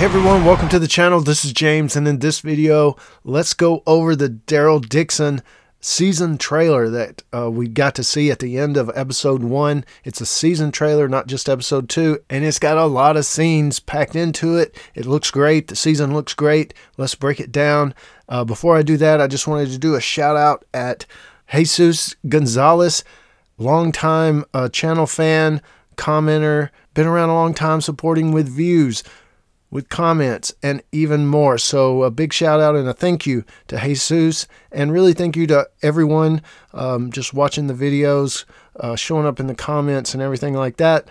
Hey everyone, welcome to the channel. This is James, and in this video, let's go over the Daryl Dixon season trailer that uh, we got to see at the end of episode one. It's a season trailer, not just episode two, and it's got a lot of scenes packed into it. It looks great. The season looks great. Let's break it down. Uh, before I do that, I just wanted to do a shout out at Jesus Gonzalez, longtime uh, channel fan, commenter, been around a long time supporting with views with comments and even more. So, a big shout out and a thank you to Jesus, and really thank you to everyone um, just watching the videos, uh, showing up in the comments, and everything like that.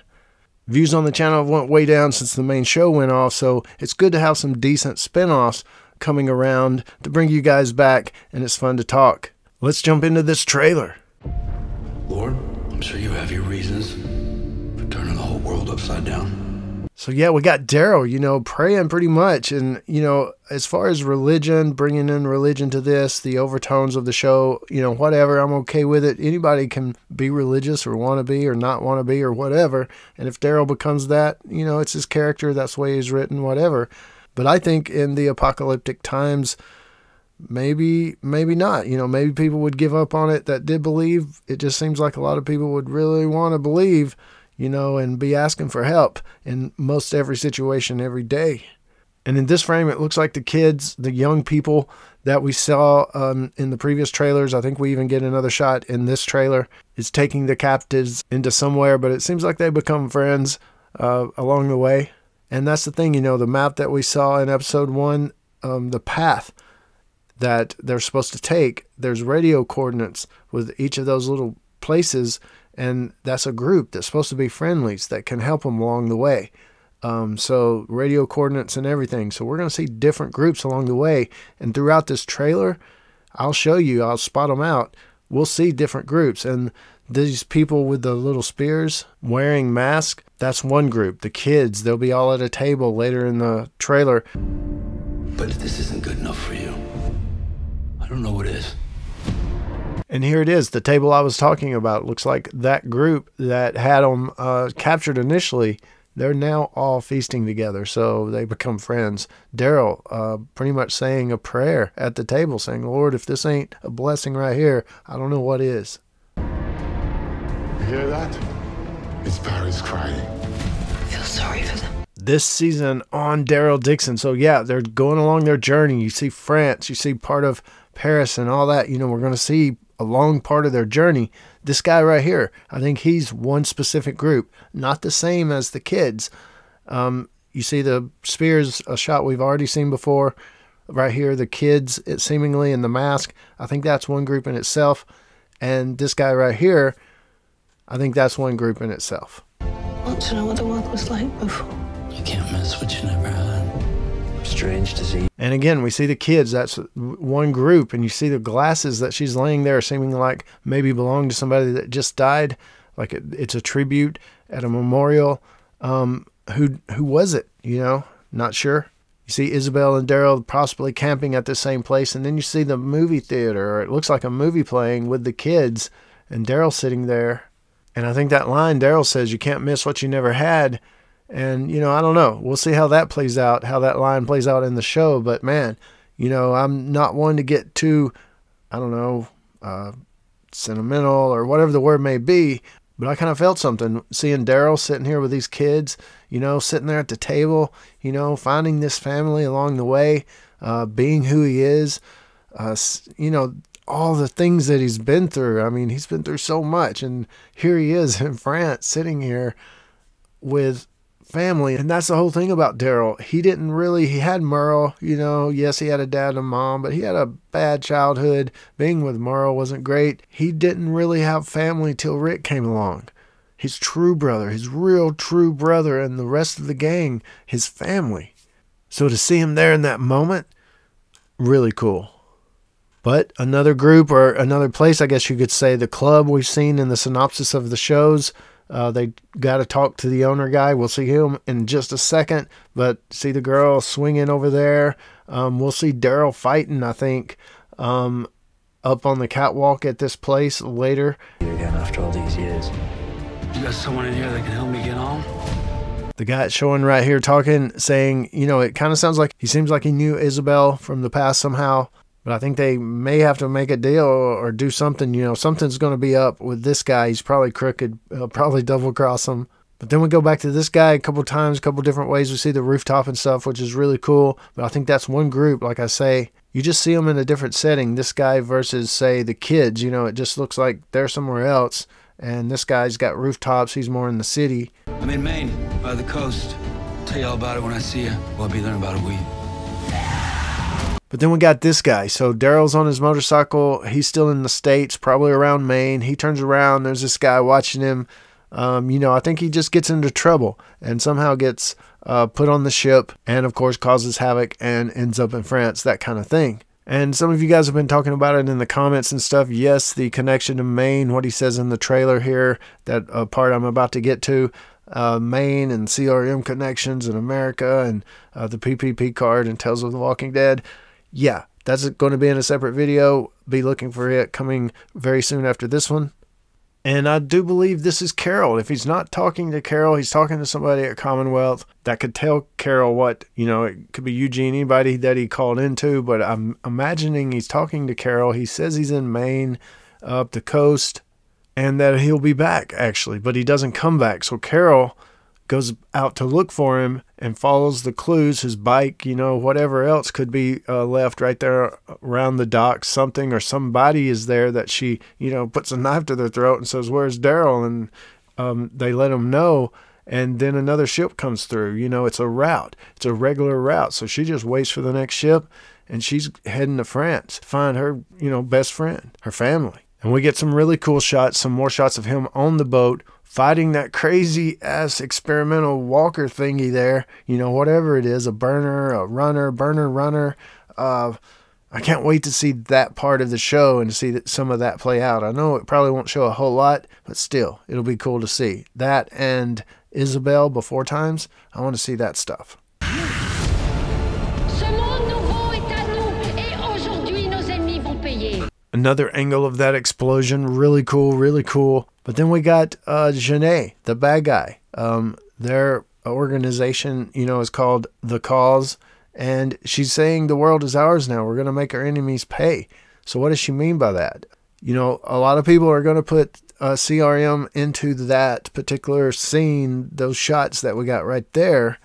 Views on the channel went way down since the main show went off, so it's good to have some decent spin offs coming around to bring you guys back, and it's fun to talk. Let's jump into this trailer. Lord, I'm sure you have your reasons for turning the whole world upside down. So yeah, we got Daryl, you know, praying pretty much, and you know, as far as religion, bringing in religion to this, the overtones of the show, you know, whatever, I'm okay with it. Anybody can be religious or want to be or not want to be or whatever, and if Daryl becomes that, you know, it's his character, that's the way he's written, whatever. But I think in the apocalyptic times, maybe maybe not. You know maybe people would give up on it that did believe. It just seems like a lot of people would really want to believe you know, and be asking for help in most every situation every day. And in this frame, it looks like the kids, the young people that we saw um, in the previous trailers, I think we even get another shot in this trailer, is taking the captives into somewhere, but it seems like they become friends uh, along the way. And that's the thing, you know, the map that we saw in episode one, um, the path that they're supposed to take, there's radio coordinates with each of those little places and that's a group that's supposed to be friendlies that can help them along the way. Um, so radio coordinates and everything. So we're going to see different groups along the way, and throughout this trailer, I'll show you. I'll spot them out. We'll see different groups, and these people with the little spears wearing masks. That's one group. The kids, they'll be all at a table later in the trailer. But if this isn't good enough for you, I don't know what is. And here it is, the table I was talking about. Looks like that group that had them uh, captured initially, they're now all feasting together. So they become friends. Daryl uh, pretty much saying a prayer at the table, saying, Lord, if this ain't a blessing right here, I don't know what is. You hear that? It's Paris crying. I feel sorry for them. This season on Daryl Dixon. So, yeah, they're going along their journey. You see France, you see part of Paris and all that. You know, we're going to see a long part of their journey. This guy right here, I think he's one specific group, not the same as the kids. Um, you see the spears, a shot we've already seen before. Right here, the kids, it seemingly in the mask. I think that's one group in itself. And this guy right here, I think that's one group in itself. I want to know what the world was like before. You can't miss what you never had strange see. And again, we see the kids. That's one group, and you see the glasses that she's laying there, seeming like maybe belong to somebody that just died. Like it, it's a tribute at a memorial. Um, who who was it? You know, not sure. You see Isabelle and Daryl possibly camping at the same place, and then you see the movie theater, or it looks like a movie playing with the kids, and Daryl sitting there. And I think that line Daryl says, "You can't miss what you never had." And, you know, I don't know. We'll see how that plays out, how that line plays out in the show. But man, you know, I'm not one to get too, I don't know, uh, sentimental or whatever the word may be. But I kind of felt something seeing Daryl sitting here with these kids, you know, sitting there at the table, you know, finding this family along the way, uh, being who he is, uh, you know, all the things that he's been through. I mean, he's been through so much. And here he is in France sitting here with family. And that's the whole thing about Daryl. He didn't really, he had Merle, you know, yes, he had a dad and a mom, but he had a bad childhood. Being with Merle wasn't great. He didn't really have family till Rick came along. His true brother, his real true brother, and the rest of the gang, his family. So to see him there in that moment, really cool. But another group or another place, I guess you could say, the club we've seen in the synopsis of the shows, uh, they got to talk to the owner guy. We'll see him in just a second, but see the girl swinging over there. Um, we'll see Daryl fighting, I think, um, up on the catwalk at this place later. Again after all these years. You got someone in here that can help me get home? The guy showing right here talking, saying, you know, it kind of sounds like he seems like he knew Isabelle from the past somehow. But I think they may have to make a deal or, do something. You know, something's going to be up with this guy. He's probably crooked. He'll probably double cross him. But then we go back to this guy a couple times, a couple different ways. We see the rooftop and stuff, which is really cool. But I think that's one group. Like I say, you just see them in a different setting. This guy versus, say, the kids. You know, it just looks like they're somewhere else. And this guy's got rooftops. He's more in the city. I'm in Maine, by the coast. tell you all about it when I see you. Well, I'll be there in about a week. But then we got this guy. So Daryl's on his motorcycle. He's still in the States, probably around Maine. He turns around. There's this guy watching him. Um, you know, I think he just gets into trouble and somehow gets uh, put on the ship and, of course, causes havoc and ends up in France, that kind of thing. And some of you guys have been talking about it in the comments and stuff. Yes, the connection to Maine, what he says in the trailer here, that uh, part I'm about to get to, uh, Maine and CRM connections in America and uh, the PPP card and Tales of the Walking Dead. Yeah, that's going to be in a separate video. Be looking for it coming very soon after this one. And I do believe this is Carol. If he's not talking to Carol, he's talking to somebody at Commonwealth that could tell Carol what, you know, it could be Eugene, anybody that he called into, but I'm imagining he's talking to Carol. He says he's in Maine, up the coast, and that he'll be back, actually, but he doesn't come back. So Carol goes out to look for him and follows the clues his bike you know whatever else could be uh, left right there around the dock something or somebody is there that she you know puts a knife to their throat and says where's daryl? And um, they let him know and then another ship comes through. You know it's a route. It's a regular route. So she just waits for the next ship and she's heading to france to find her you know best friend her family. And we get some really cool shots some more shots of him on the boat fighting that crazy ass experimental walker thingy there, you know, whatever it is, a burner, a runner, burner, runner. Uh, I can't wait to see that part of the show and to see some of that play out. I know it probably won't show a whole lot, but still, it'll be cool to see that and Isabelle before times. I want to see that stuff. Another angle of that explosion, really cool, really cool. But then we got uh, Genet, the bad guy. Um, their organization, you know, is called The Cause. And she's saying the world is ours now. We're going to make our enemies pay. So, what does she mean by that? You know, a lot of people are going to put uh, CRM into that particular scene, those shots that we got right there,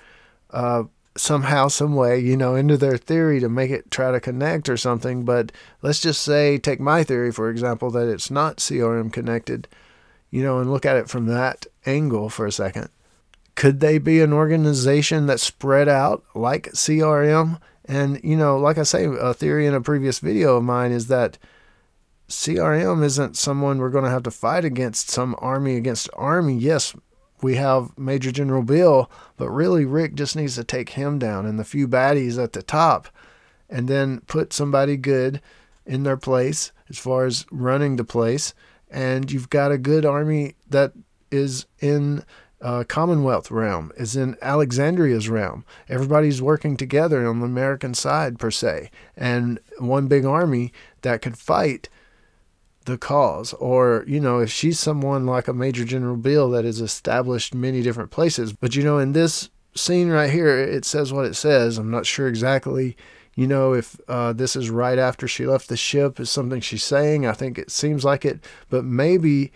uh, somehow, some way, you know, into their theory to make it try to connect or something. But let's just say, take my theory, for example, that it's not CRM connected you know, and look at it from that angle for a second. Could they be an organization that's spread out like CRM? And, you know, like I say, a theory in a previous video of mine is that CRM isn't someone we're going to have to fight against, some army against army. Yes, we have Major General Beale, but really Rick just needs to take him down and the few baddies at the top and then put somebody good in their place as far as running the place and you've got a good army that is in uh, Commonwealth realm, is in Alexandria's realm. Everybody's working together on the American side, per se, and one big army that could fight the cause. Or, you know, if she's someone like a Major General Beale that is established many different places. But, you know, in this scene right here, it says what it says. I'm not sure exactly you know, if uh, this is right after she left the ship, is something she's saying. I think it seems like it, but maybe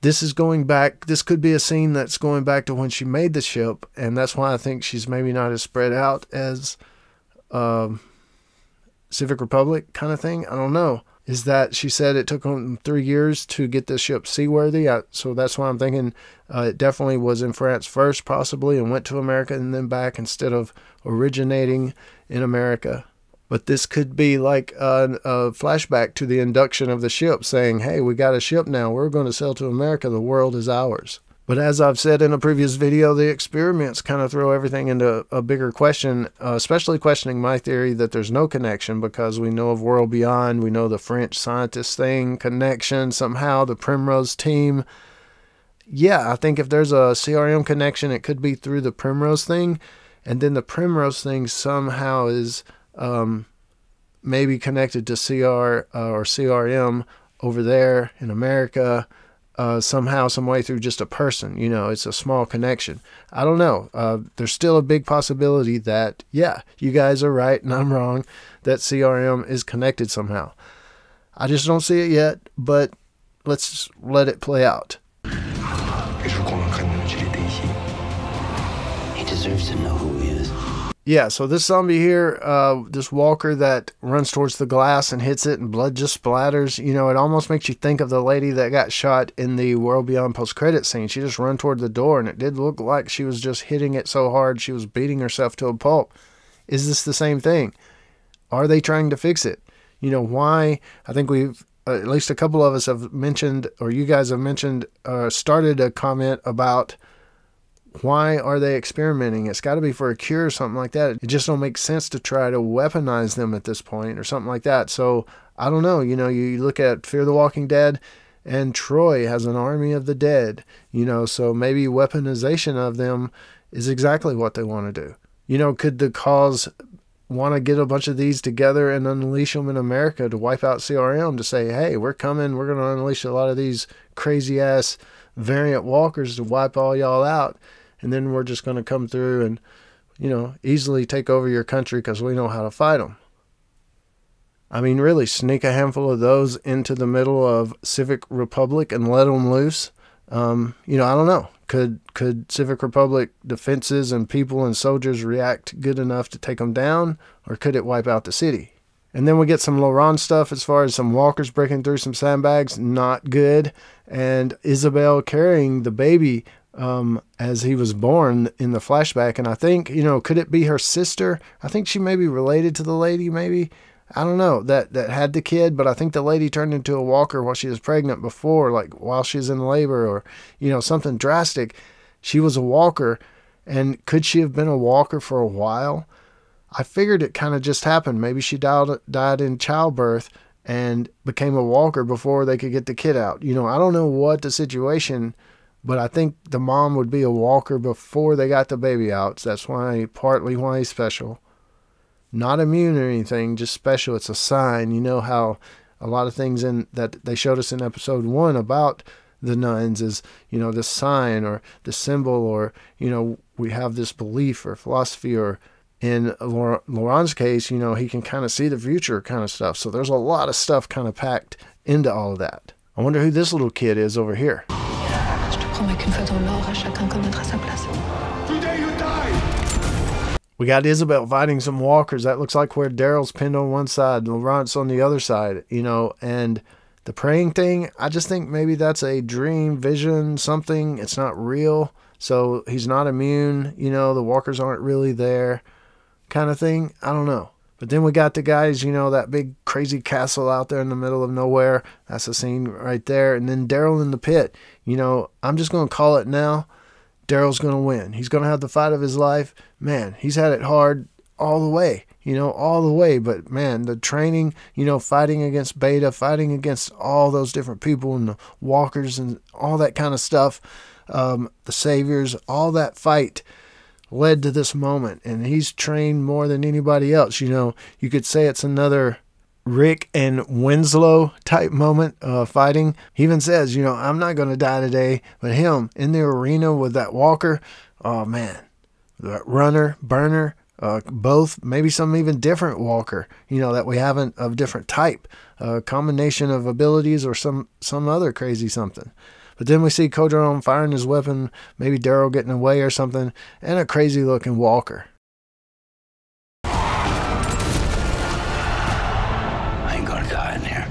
this is going back. This could be a scene that's going back to when she made the ship, and that's why I think she's maybe not as spread out as um, Civic Republic kind of thing. I don't know. Is that she said it took them three years to get the ship seaworthy? I, so that's why I'm thinking uh, it definitely was in France first, possibly, and went to America and then back instead of originating in America. But this could be like a, a, flashback to the induction of the ship, saying, Hey, we got a ship now. We're going to sail to America. The world is ours. But as I've said in a previous video, the experiments kind of throw everything into a bigger question, uh, especially questioning my theory that there's no connection because we know of World Beyond, we know the French scientist thing, connection, somehow the Primrose team. Yeah, I think if there's a CRM connection, it could be through the Primrose thing and then the primrose thing somehow is um, maybe connected to CR uh, or CRM over there in America. Uh, somehow, some way through just a person. You know, it's a small connection. I don't know. Uh, there's still a big possibility that, yeah, you guys are right and I'm wrong, that CRM is connected somehow. I just don't see it yet, but let's let it play out. Yeah, so this zombie here, uh, this walker that runs towards the glass and hits it and blood just splatters, you know, it almost makes you think of the lady that got shot in the World Beyond post credit scene. She just run toward the door and it did look like she was just hitting it so hard she was beating herself to a pulp. Is this the same thing? Are they trying to fix it? You know, why? I think we've, uh, at least a couple of us have mentioned, or you guys have mentioned, uh, started a comment about why are they experimenting? It's got to be for a cure or something like that. It just don't make sense to try to weaponize them at this point or something like that. So I don't know. You know, you look at Fear the Walking Dead, and Troy has an army of the dead. You know, so maybe weaponization of them is exactly what they want to do. You know, could the cause want to get a bunch of these together and unleash them in America to wipe out CRM to say, hey, we're coming, we're going to unleash a lot of these crazy ass variant walkers to wipe all y'all out and then we're just going to come through and you know easily take over your country because we know how to fight them i mean really sneak a handful of those into the middle of civic republic and let them loose. Um, you know i don't know. Could could civic republic defenses and people and soldiers react good enough to take them down or could it wipe out the city? And then we get some Laurent stuff as far as some walkers breaking through some sandbags, not good. And Isabelle carrying the baby um, as he was born in the flashback. And I think, you know, could it be her sister? I think she may be related to the lady, maybe. I don't know that that had the kid, but I think the lady turned into a walker while she was pregnant before, like while she's in labor or you know something drastic. She was a walker, and could she have been a walker for a while? I figured it kind of just happened. Maybe she died died in childbirth and became a walker before they could get the kid out. You know, I don't know what the situation but I think the mom would be a walker before they got the baby out. So that's why, partly why he's special. Not immune or anything, just special. It's a sign. You know how a lot of things in that they showed us in episode one about the nuns is, you know, this sign or the symbol, or, you know, we have this belief or philosophy, or in Laurent's case, you know, he can kind of see the future kind of stuff. So there's a lot of stuff kind of packed into all of that. I wonder who this little kid is over here. Promets qu'une fois dans l'or, chacun connaîtra sa place. Today you die! We got Isabelle fighting some walkers. That looks like where Daryl's pinned on one side, Laurent's on the other side, you know, and the praying thing, I just think maybe that's a dream, vision, something. It's not real. So he's not immune, you know, the walkers aren't really there, kind of thing. I don't know. But then we got the guys, you know, that big crazy castle out there in the middle of nowhere. That's the scene right there. And then Daryl in the pit. You know, I'm just going to call it now. Daryl's going to win. He's going to have the fight of his life. Man, he's had it hard all the way, you know, all the way. But man, the training, you know, fighting against Beta, fighting against all those different people and the walkers and all that kind of stuff, um, the saviors, all that fight led to this moment. And he's trained more than anybody else. You know, you could say it's another Rick and Winslow type moment uh, fighting. He even says, you know, I'm not going to die today. But him in the arena with that walker, oh man, that runner, burner, uh, both, maybe some even different walker, you know, that we haven't of different type, a combination of abilities or some, some other crazy something. But then we see Codron firing his weapon, maybe Daryl getting away or something, and a crazy looking Walker. I ain't gonna die in here.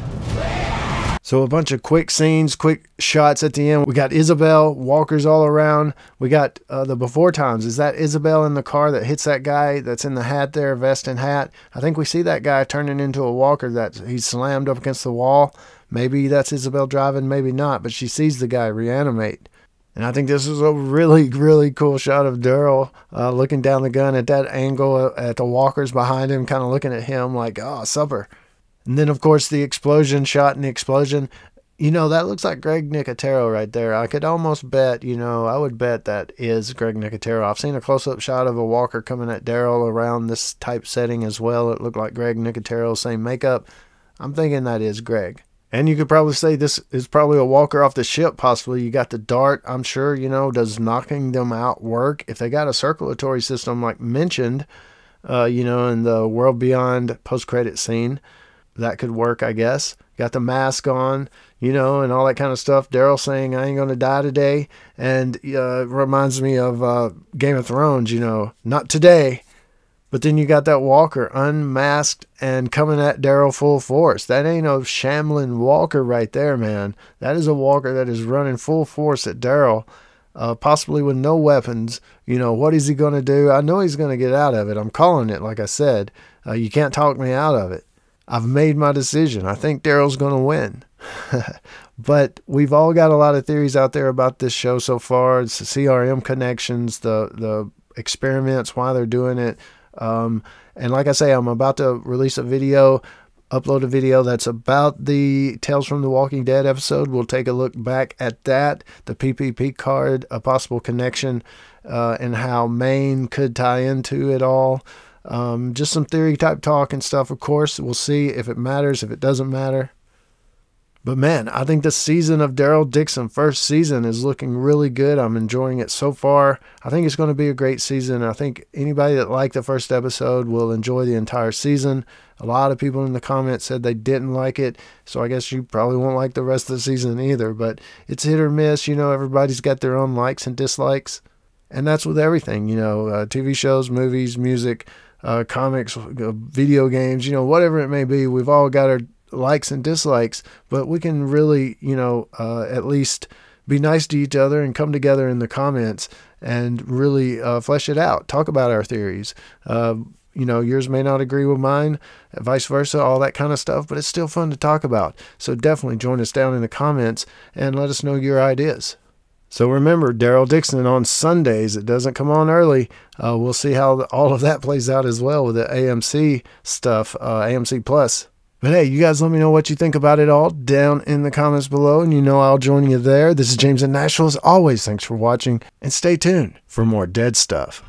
So a bunch of quick scenes, quick shots at the end. We got Isabelle, walkers all around. We got uh, the before times. Is that Isabelle in the car that hits that guy that's in the hat there, vest and hat? I think we see that guy turning into a walker that he's slammed up against the wall. Maybe that's Isabelle driving, maybe not, but she sees the guy reanimate. And I think this is a really, really cool shot of Daryl uh, looking down the gun at that angle uh, at the walkers behind him, kind of looking at him like, oh, supper. And then, of course, the explosion shot and the explosion. You know, that looks like Greg Nicotero right there. I could almost bet, you know, I would bet that is Greg Nicotero. I've seen a close up shot of a walker coming at Daryl around this type setting as well. It looked like Greg Nicotero, same makeup. I'm thinking that is Greg. And you could probably say this is probably a walker off the ship, possibly. You got the dart, I'm sure, you know, does knocking them out work? If they got a circulatory system like mentioned, uh, you know, in the World Beyond post credit scene, that could work, I guess. Got the mask on, you know, and all that kind of stuff. Daryl saying, I ain't going to die today. And uh, reminds me of uh, Game of Thrones, you know, not today. But then you got that Walker unmasked and coming at Daryl full force. That ain't no shambling Walker right there, man. That is a Walker that is running full force at Daryl, uh, possibly with no weapons. You know, what is he going to do? I know he's going to get out of it. I'm calling it, like I said. Uh, you can't talk me out of it. I've made my decision. I think Daryl's going to win. but we've all got a lot of theories out there about this show so far. It's the CRM connections, the the experiments, why they're doing it. Um, and like I say, I'm about to release a video, upload a video that's about the Tales from the Walking Dead episode. We'll take a look back at that, the PPP card, a possible connection, uh, and how Maine could tie into it all. Um, just some theory type talk and stuff, of course. We'll see if it matters, if it doesn't matter. But man, I think the season of Daryl Dixon, first season, is looking really good. I'm enjoying it so far. I think it's going to be a great season. I think anybody that liked the first episode will enjoy the entire season. A lot of people in the comments said they didn't like it, so I guess you probably won't like the rest of the season either. But it's hit or miss. You know, everybody's got their own likes and dislikes. And that's with everything, you know, uh, TV shows, movies, music, uh, comics, uh, video games, you know, whatever it may be. We've all got our likes and dislikes, but we can really, you know, uh, at least be nice to each other and come together in the comments and really uh, flesh it out. Talk about our theories. Uh, you know, yours may not agree with mine, vice versa, all that kind of stuff, but it's still fun to talk about. So definitely join us down in the comments and let us know your ideas. So remember, Daryl Dixon on Sundays. It doesn't come on early. Uh, we'll see how all of that plays out as well with the AMC stuff, uh, AMC Plus. But hey, you guys let me know what you think about it all down in the comments below, and you know I'll join you there. This is James in Nashville. As always, thanks for watching, and stay tuned for more dead stuff.